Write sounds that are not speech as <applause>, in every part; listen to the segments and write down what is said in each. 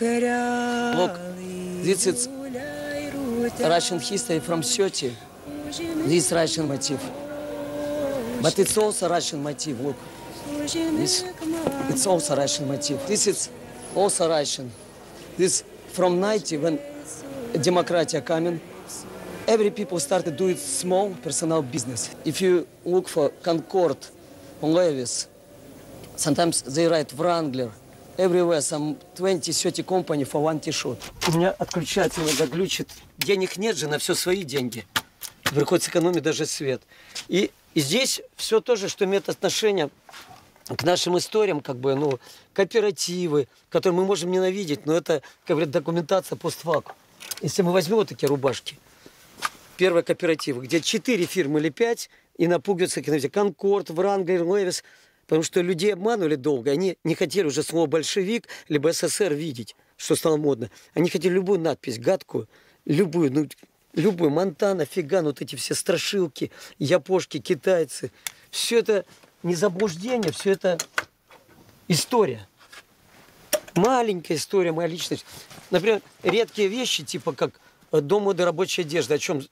Look, this is Russian history from 30. This Russian motif. But it's also Russian motif, look. This, it's also Russian motif. This is also Russian. This from 90 when democratia coming. Every people started doing small personal business. If you look for Concord, Levis, sometimes they write Wrangler. Everywhere some 20-30 company for one t-shirt. У меня отключатель иногда глючит. Денег нет же, на все свои деньги. Приходится экономить даже свет. И, и здесь все то же, что имеет отношение к нашим историям, как бы, ну, кооперативы, которые мы можем ненавидеть, но это, как говорят, документация постфактум. Если мы возьмем вот такие рубашки, первые кооперативы, где четыре фирмы или пять, и напугиваются, как, Конкорд, Врангель, Левис, потому что людей обманывали долго, они не хотели уже слово «большевик» либо «СССР» видеть, что стало модно. Они хотели любую надпись, гадкую, любую, ну, любую, Монтана, Фиган, вот эти все страшилки, япошки, китайцы. Все это не заблуждение, все это история. Маленькая история, моя личность. Например, редкие вещи, типа как э, дом моды рабочей одежды, о чем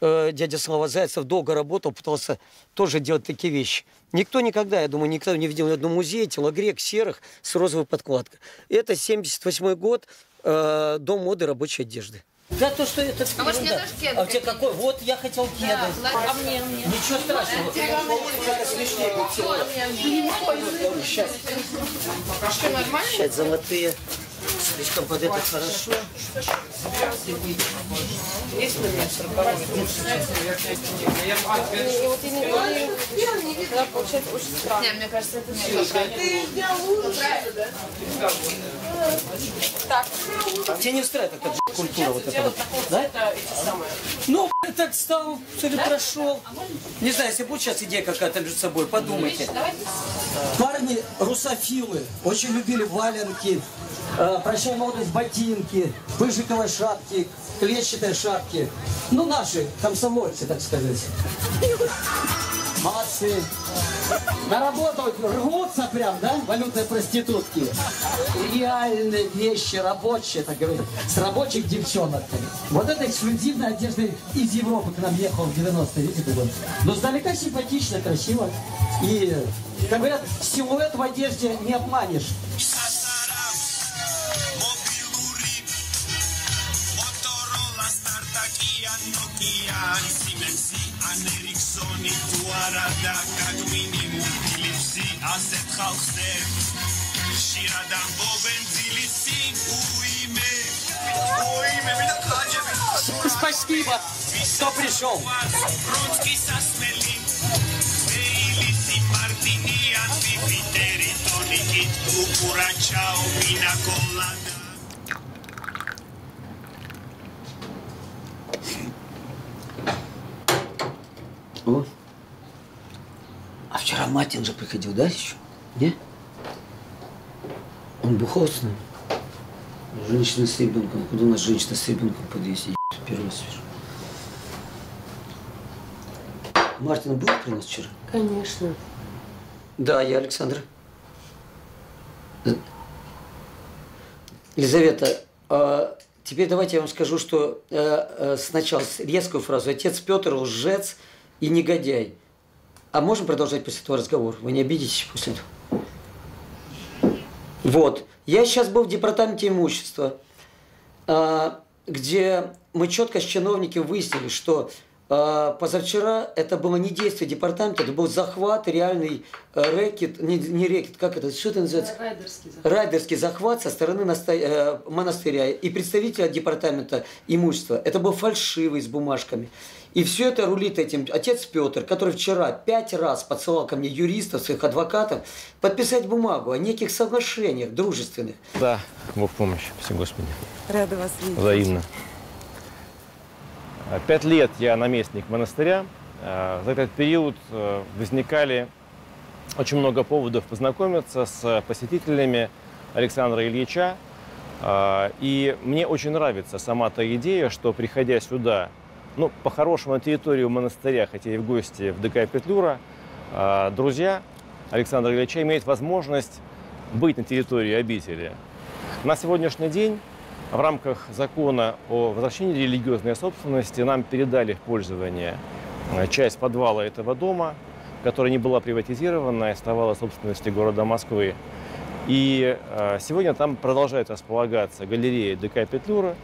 э, дядя Слава Зайцев долго работал, пытался тоже делать такие вещи. Никто никогда, я думаю, никто не видел ни одного музея телогрек серых с розовой подкладкой. Это 78 год, э, дом моды рабочей одежды. Да, то, что это А может, мне тоже кеды А у тебя какой? Вот, я хотел кеды. А мне, мне. Ничего страшного. Сейчас. Что, нормально? Сейчас золотые. Слишком под это хорошо. Тебе не устраивает эта культура вот эта вот? Да? Ну, так стал, все ли прошел. Не знаю, если будет сейчас идея какая-то между собой, подумайте. Парни русофилы очень любили валенки, э, прощай молодость, ботинки, пыжиковые шапки, клетчатые шапки. Ну, наши комсомольцы, так сказать. Молодцы. На работу рвутся прям, да, валютные проститутки. Реальные вещи, рабочие, так говорят, с рабочих девчонок. Вот эта эксклюзивная одежда из Европы к нам ехала в 90-е, видите, вот. Но сдалека симпатично, красиво. И, как говорят, силуэт в одежде не обманешь. Ericsson, Tuarada, как минимум, Philips, Asset Halster, Shirada, Boben, Zilisin, Uime, Uime, видно кладжеви, Спасибо, кто пришел. Бронский со Смелин, Вейлиси, Мартини, Антифитери, Тоники, Кукурачао, Пина Матин же приходил, да, еще? Не? Он нами. Женщина с ребенком. Куда у нас женщина с ребенком ебать, Первый вижу. Мартин был при нас вчера? Конечно. Да, я Александр. Елизавета, а теперь давайте я вам скажу, что э, э, сначала резкую фразу. Отец Петр лжец и негодяй. А можем продолжать после этого разговор? Вы не обидитесь после этого? Вот. Я сейчас был в департаменте имущества, а, где мы четко с чиновниками выяснили, что а, позавчера это было не действие департамента, это был захват, реальный э, рэкет, не, не рэкет, как это, что это называется? Райдерский захват. Райдерский захват со стороны э, монастыря и представителя департамента имущества. Это был фальшивый с бумажками. И все это рулит этим отец Петр, который вчера пять раз подсылал ко мне юристов, своих адвокатов, подписать бумагу о неких соглашениях дружественных. Да, Бог помощь, все Господи. Рада вас видеть. Взаимно. А, Пять лет я наместник монастыря. А, За этот период э, возникали очень много поводов познакомиться с посетителями Александра Ильича. А, И мне очень нравится сама та идея, что приходя сюда, ну, по-хорошему на территорию монастыря, хотя и в гости в ДК Петлюра, а, друзья Александра Ильича имеют возможность быть на территории обители. На сегодняшний день в рамках закона о возвращении религиозной собственности нам передали в пользование э, часть подвала этого дома, которая не была приватизирована и оставалась собственностью города Москвы. И сегодня там продолжает располагаться галерея ДК Петлюра.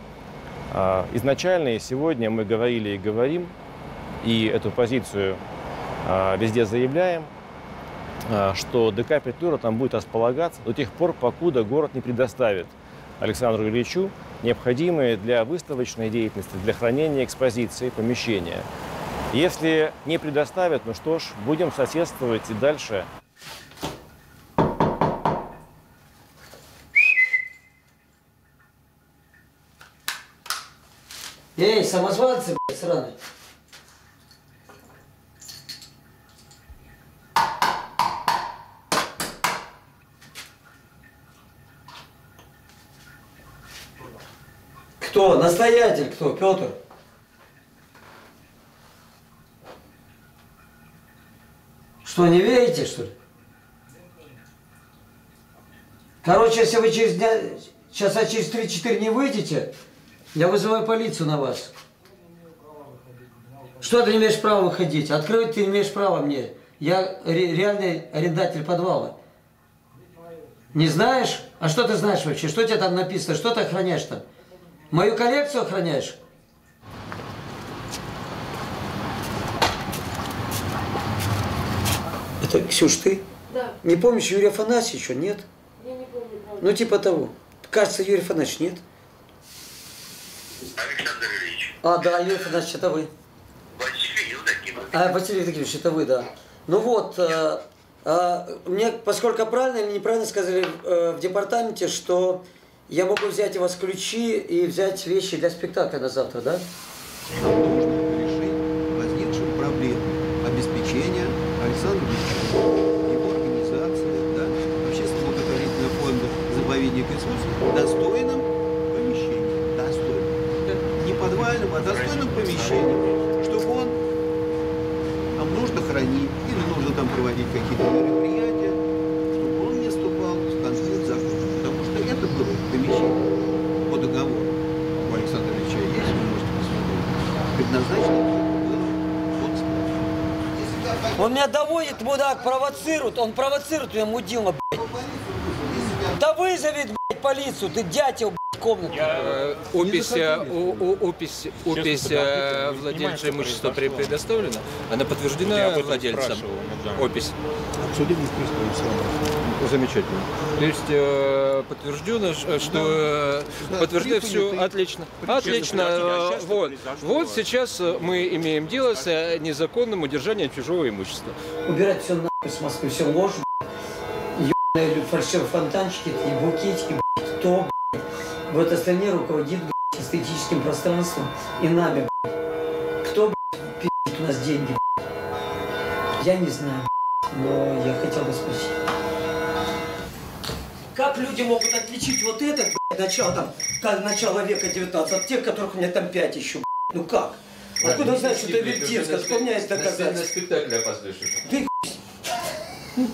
Э, изначально и сегодня мы говорили и говорим, и эту позицию э, везде заявляем, э, что ДК Петлюра там будет располагаться до тех пор, покуда город не предоставит Александру Ильичу необходимые для выставочной деятельности, для хранения экспозиции помещения. Если не предоставят, ну что ж, будем соседствовать и дальше. Эй, самозванцы, блядь, сраные. Кто? Настоятель кто? Петр? Что, не верите, что ли? Короче, если вы через дня, часа через 3-4 не выйдете, я вызываю полицию на вас. Что ты не имеешь права выходить? Открыть ты имеешь права мне. Я ре- реальный арендатель подвала. Не знаешь? А что ты знаешь вообще? Что у тебя там написано? Что ты охраняешь там? Мою коллекцию охраняешь? Это, Ксюш, ты? Да, Не помнишь Юрия Афанасьевича? Нет? я не помню. правда. Ну, типа того. Кажется, Юрий Афанасьевич, нет? Александр Ильич, А, да, Юрий Афанасьевич, это вы. Василий Евдокимович. А, Василий Евдокимович, это вы, да. Ну вот, э, э, мне, поскольку правильно или неправильно сказали э, в департаменте, что я могу взять у вас ключи и взять вещи для спектакля на завтра, да? Помещением, чтобы он там нужно хранить или нужно там проводить какие-то мероприятия, чтобы он не вступал в конфликт закона. Потому что это было помещение по договору. У Александра Ильича есть, вы можете посмотреть. Предназначено. Он меня доводит, мудак, провоцирует. Он провоцирует меня, мудила, блядь. Да вызови, блядь, полицию, ты дятел, блядь, комнату. Э, Опись, э, о- о- опись, опись э, владельца имущества предоставлена? Она подтверждена владельцем? Опись. Судебный пристав равно. Замечательно. То есть э, подтверждено, что э, подтверждает все отлично. Отлично. э, Вот. Вот сейчас э, мы имеем дело с э, незаконным удержанием чужого имущества. Убирать все нахуй с Москвы, все ложь, блядь. Ебаные фальшивые фонтанчики, и букетики. Кто, блядь, в этой стране руководит, блядь, эстетическим пространством и нами, блядь. Кто, блядь, пи***т у нас деньги, блядь? Я не знаю, блядь, но я хотел бы спросить. Как люди могут отличить вот это, блядь, начало, там, как начало века 19 от тех, которых у меня там 5 еще, блядь? Ну как? Откуда знать, что это Вертинск? Откуда у меня есть доказательства? спектакль опаздываешь. Ты <laughs>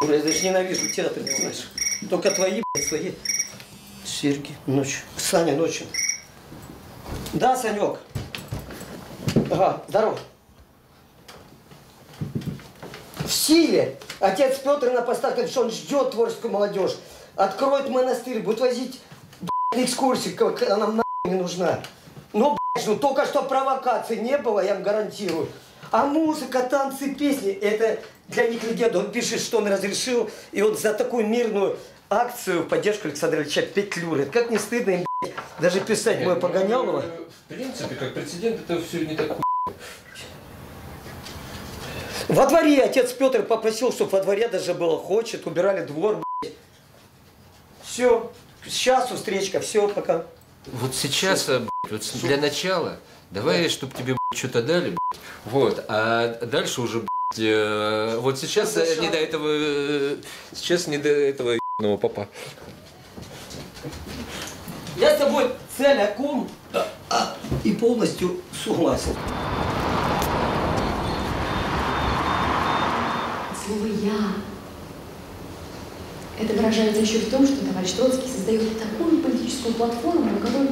Бля, Я даже ненавижу театр, ты знаешь. Только твои, блядь, свои. Серьги, ночью. Саня, ночью. Да, Санек? Ага, здорово. В силе. Отец Петр на постах, что он ждет творческую молодежь. Откроет монастырь, будет возить на экскурсии, она нам не нужна. Ну, блядь, ну только что провокации не было, я вам гарантирую. А музыка, танцы, песни, это для них легенда. Он пишет, что он разрешил, и он за такую мирную акцию в поддержку Александра Ильича Петлюры. Как не стыдно им, блядь, даже писать мой Погонялова. В принципе, как прецедент, это все не так Во дворе отец Петр попросил, чтобы во дворе даже было хочет, убирали двор, Все, сейчас встречка, все, пока. Вот сейчас, блядь, вот для начала, давай, чтобы тебе блядь, что-то дали, блядь. вот, а дальше уже, блядь, э, вот сейчас э, не до этого, э, сейчас не до этого ебаного папа. Я с тобой целиком и полностью согласен. Слово «я» Это выражается еще в том, что товарищ Троцкий создает такую политическую платформу, на которой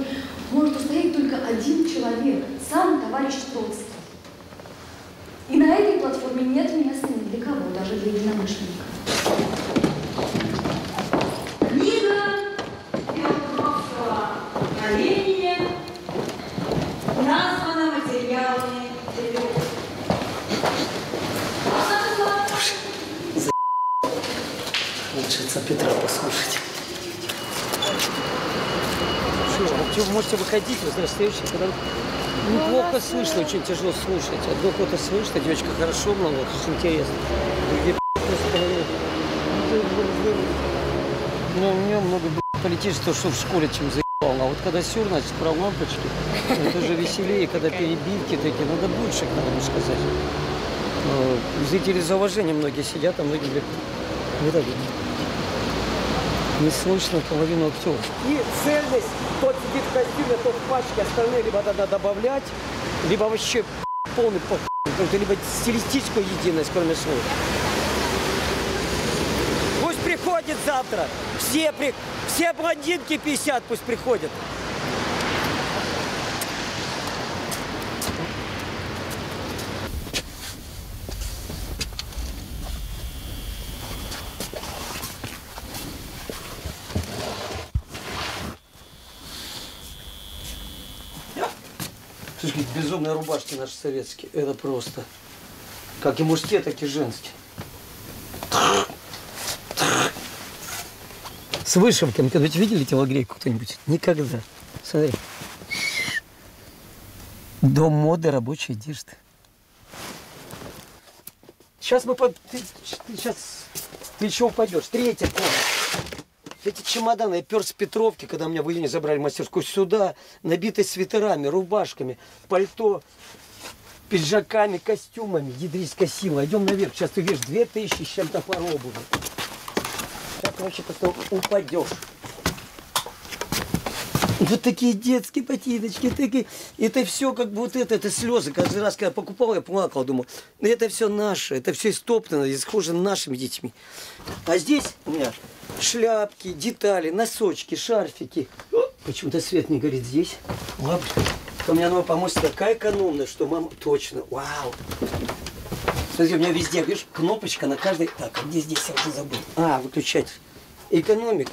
может устоять только один человек, сам товарищ Троцкий. И на этой платформе нет места ни для кого, даже для единомышленников. Вы можете выходить, вы знаете, следующий, когда неплохо слышно, очень тяжело слушать. Одно кого-то слышно, девочка хорошо, много, очень интересно. Другие <laughs> ну, ну, у меня много политического, что в школе чем заебал. А вот когда сюр, значит, про лампочки, это уже веселее, когда перебивки такие, надо больше, надо бы сказать. Зрители за уважение многие сидят, а многие говорят, не так. Не слышно половину актеров. И цельность, тот сидит в костюме, тот в пачке, остальные либо надо добавлять, либо вообще <laughs> полный пох... Только либо стилистическую единость, кроме слов. Пусть приходит завтра. Все, при... все блондинки 50 пусть приходят. Безумные рубашки наши советские. Это просто. Как и мужские, так и женские. С вышивками. Когда видели телогрейку кто-нибудь? Никогда. Смотри. Дом моды рабочей одежды. Сейчас мы по... Ты, ты сейчас... Ты еще упадешь. Третья комната. Эти чемоданы я пер с Петровки, когда меня в июне забрали в мастерскую, сюда, набитые свитерами, рубашками, пальто, пиджаками, костюмами, ядрийская сила. Идем наверх, сейчас ты видишь, две тысячи с чем-то пар обуви. Сейчас, короче, как-то упадешь. Вот такие детские ботиночки, такие. Это все как бы вот это, это слезы. Каждый раз, когда покупал, я плакал, думал, ну это все наше, это все истоптано, и схоже нашими детьми. А здесь у меня шляпки, детали, носочки, шарфики. Почему-то свет не горит здесь. Лампочка. У меня новая помощница такая экономная, что мама... Точно, вау. Смотри, у меня везде, видишь, кнопочка на каждой... Так, а где здесь я уже забыл? А, выключатель. Экономик.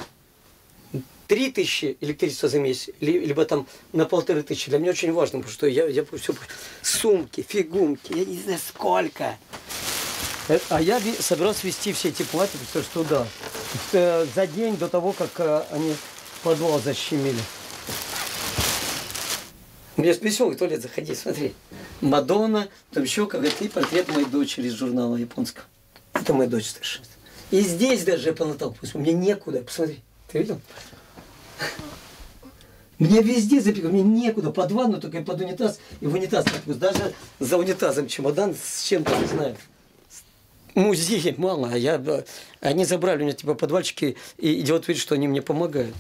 Три тысячи электричества за месяц, ли- либо там на полторы тысячи. Для меня очень важно, потому что я, я все... Сумки, фигумки, я не знаю сколько. Э, А я собирался вести все эти платья, потому что туда. Э, За день до того, как э, они подвал защемили. У меня веселый туалет, заходи, смотри. Мадонна, там еще какой-то и портрет моей дочери из журнала японского. Это моя дочь слышит. И здесь даже я понатал, пусть мне некуда, посмотри. Ты видел? Мне везде запекал, мне некуда, под ванну только под унитаз, и в унитаз. Даже за унитазом чемодан с чем-то, не знаю. Музей мало, а я, э, они забрали у меня типа подвальчики и делают вид, что они мне помогают.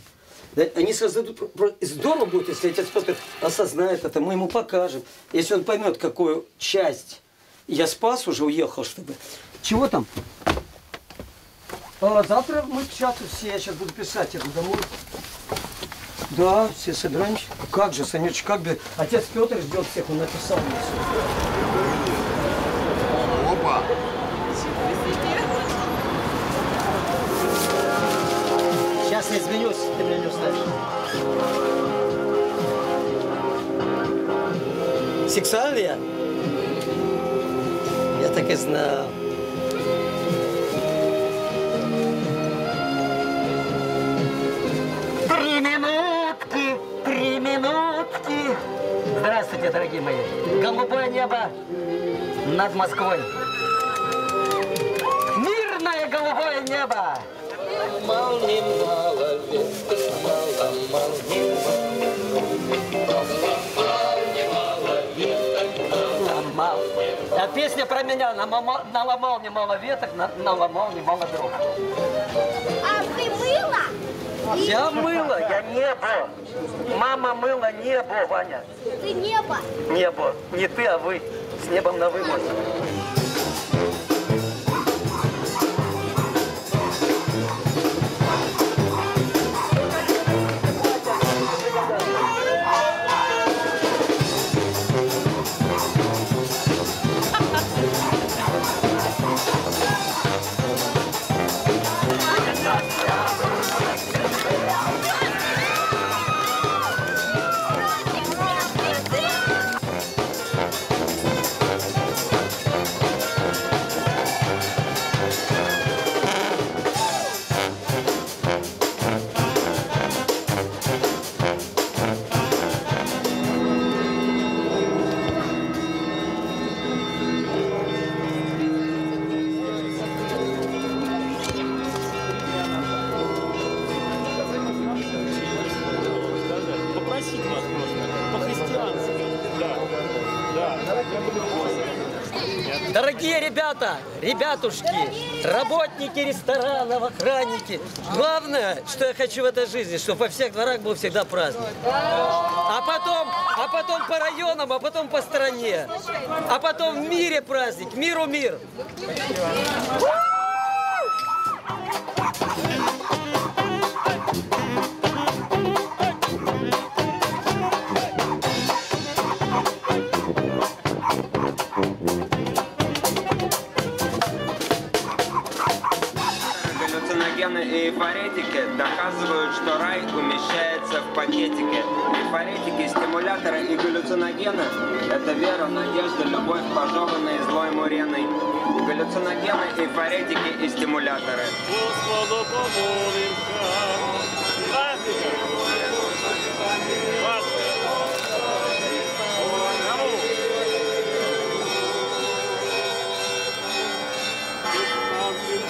Да, Они создадут, здорово будет, если отец Петр осознает это, мы ему покажем. Если он поймет, какую часть я спас, уже уехал, чтобы... Чего там? А, завтра мы к все, я сейчас буду писать это домой. Да, все собираемся. Как же, Санюч, как бы отец Петр ждет всех, он написал мне все. Я изменюсь, ты меня не уставишь. Сексуальный я? Я так и знал. Три минутки, три минутки. Здравствуйте, дорогие мои. Голубое небо над Москвой. Мирное голубое небо. Мал, не песня про меня. Намама- Наломал немало веток, на- наломал немало дров. А ты мыла? Я мыло, я небо. Мама мыла небо, Ваня. Ты небо. Небо. Не ты, а вы. С небом на вы можно. Ребята, ребятушки, работники ресторанов, охранники. Главное, что я хочу в этой жизни, чтобы во всех дворах был всегда праздник. А потом, а потом по районам, а потом по стране. А потом в мире праздник, миру мир. Галлюциногены доказывают, что рай умещается в пакетике. Эйфоретики, стимуляторы и галлюциногены – это вера, надежда, любовь, пожеванные злой муреной. Галлюциногены, эйфоретики и стимуляторы. Господу помолимся.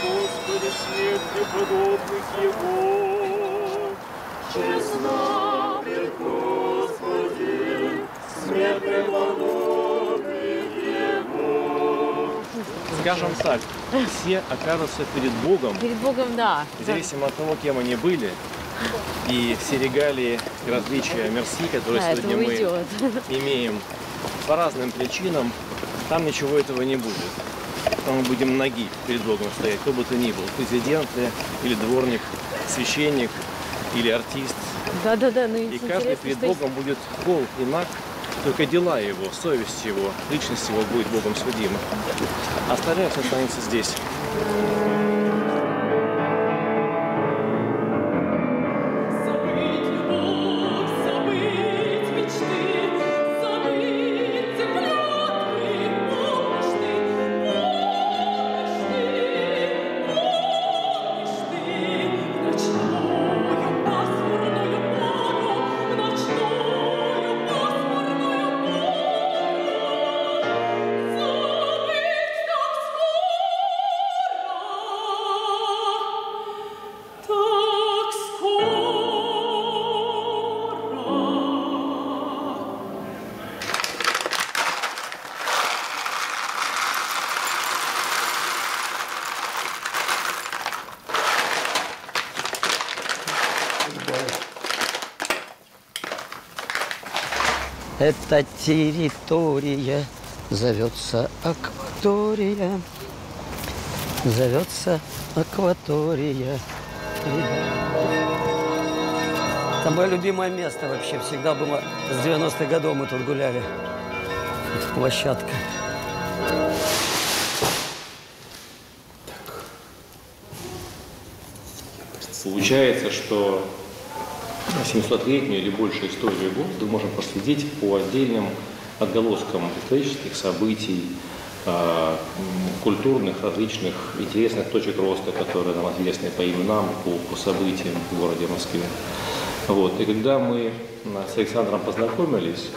Господи, смерть преподобных Его. Скажем так, все окажутся перед Богом, Перед Богом, да. независимо от того, кем они были, и все регалии и различия мерси, которые Да, сегодня мы идет. имеем по разным причинам, там ничего этого не будет. Там мы будем ноги перед Богом стоять, кто бы то ни был, президент ли, или дворник, священник или артист. Да, да, да. Ну, И каждый перед что Богом будет гол и наг, только дела его, совесть его, личность его будет Богом судима. Остальное все останется здесь. Эта территория зовется Акватория. Зовется Акватория. Это мое любимое место вообще. Всегда было с 90-х годов мы тут гуляли. Тут площадка. Получается, что 700-летнюю или больше историю города мы можем проследить по отдельным отголоскам исторических событий, а, культурных, различных интересных точек роста, которые нам известны по именам, по, по событиям в городе Москве. Вот. И когда мы а, с Александром познакомились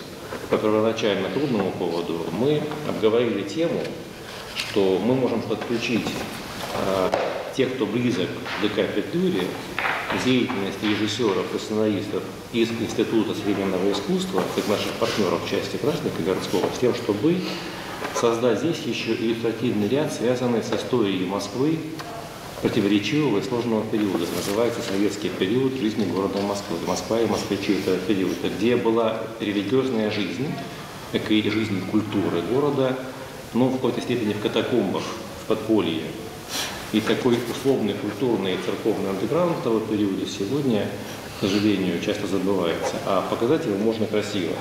по первоначально трудному поводу, мы обговорили тему, что мы можем подключить а, тех, кто близок к ДК-петлюре, деятельности режиссеров и сценаристов из Института современного искусства, как наших партнеров в части праздника городского, с тем, чтобы создать здесь еще иллюстративный ряд, связанный с историей Москвы противоречивого и сложного периода. Называется советский период жизни города Москвы. Москва и москвичи – это период, где была религиозная жизнь, как и жизнь культуры города, но в какой-то степени в катакомбах, в подполье. И такой условный культурный и церковный андеграунд того периода сегодня, к сожалению, часто забывается. А показать его можно красиво.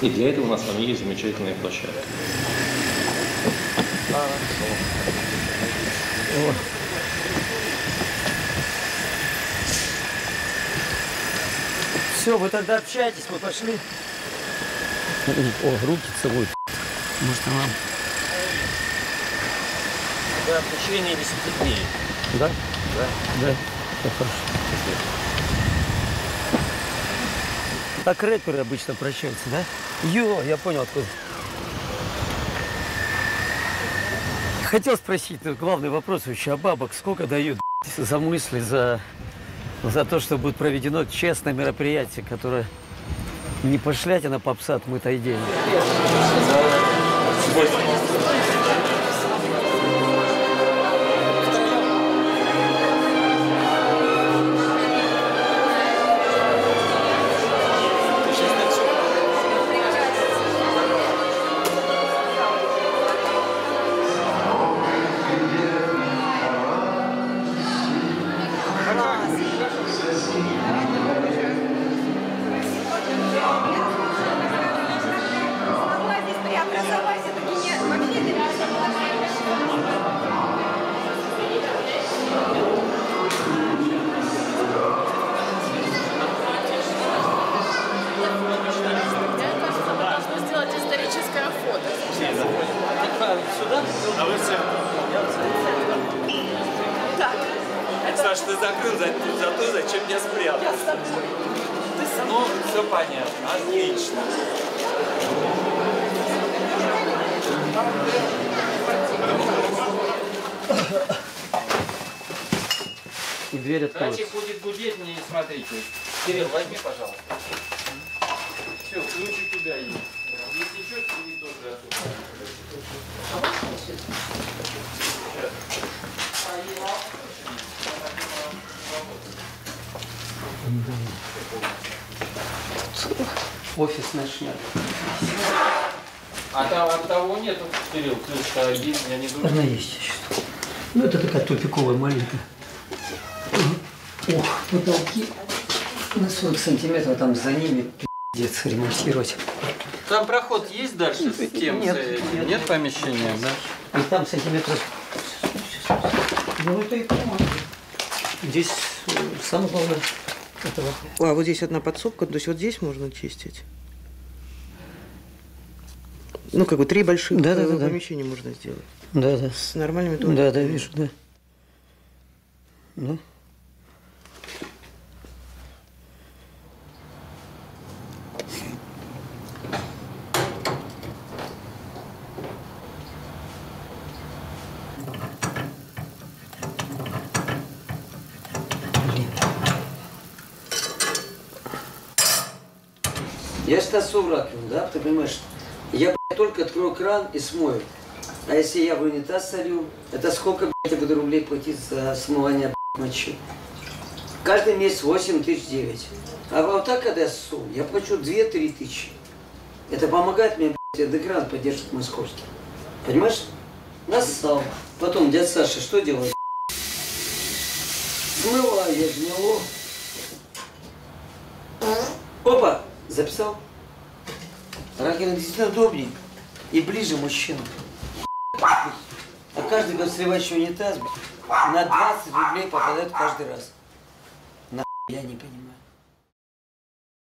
И для этого у нас с вами есть замечательная площадка. Все, вы тогда общаетесь, мы пошли. О, руки целуют. Может, она... Да, в течение 10 дней. Да? Да. Да. Это хорошо. Так рэперы обычно прощаются, да? Йо, я понял откуда. Хотел спросить, ну, главный вопрос вообще, а бабок сколько дают за мысли, за, за то, что будет проведено честное мероприятие, которое не пошлять, а на попса отмытой деньги? Ну зачем мне спрятаться? Ну, все понятно, отлично. И дверь откроется. Датчик будет гудеть, не смотрите. Кирилл, возьми, пожалуйста. Все, ключ у тебя есть. Если что, тебе тоже Офис начнет. А там от того нет, Кирилл, ключ-то один, я не думаю. Она есть еще. Ну, это такая тупиковая маленькая. Ох, потолки на 40 сантиметров, там за ними пиздец ремонтировать. Там проход есть дальше с тем? Нет, нет. нет помещения, да? И там сантиметров... Ну, это и. Здесь э, самое главное этого. А вот здесь одна подсобка, то есть вот здесь можно чистить. Ну, как бы три больших Да, да, э, да, да. помещения можно сделать. Да, да. С нормальными Да, туалетами. да, вижу, да. Да. Я ж тасу в раковину, да, ты понимаешь? Я, только открою кран и смою. А если я в унитаз солю, это сколько, блядь, я буду рублей платить за смывание, блядь, мочи? Каждый месяц 8 тысяч 9. А вот так, когда я ссу, я плачу 2-3 тысячи. Это помогает мне, блядь, этот экран поддерживать московский. Понимаешь? Нассал. Потом дядя Саша что делает? Смываю я гнило. Опа! Записал? Раковина действительно удобнее и ближе мужчинам. А каждый год сливающий унитаз на 20 рублей попадает каждый раз. На я не понимаю.